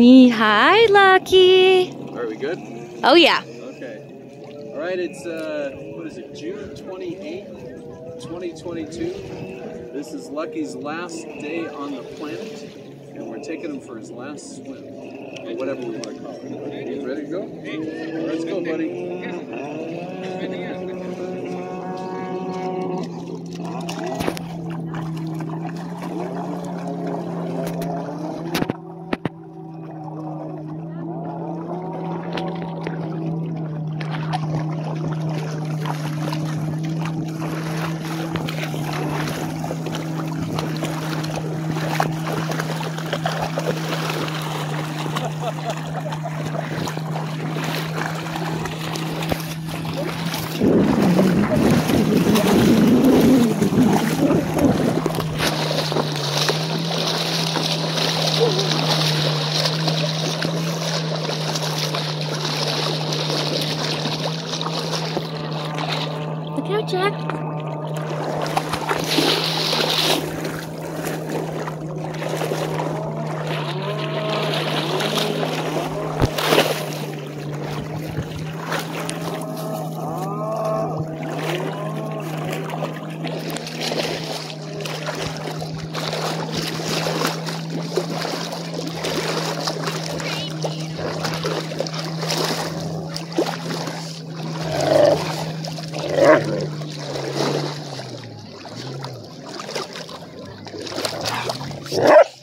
Hi, Lucky. Are we good? Oh, yeah. Okay. All right, it's, uh, what is it, June 28th, 2022. This is Lucky's last day on the planet, and we're taking him for his last swim, or whatever we want to call it. You ready to go? Let's go, buddy. Look Yeah.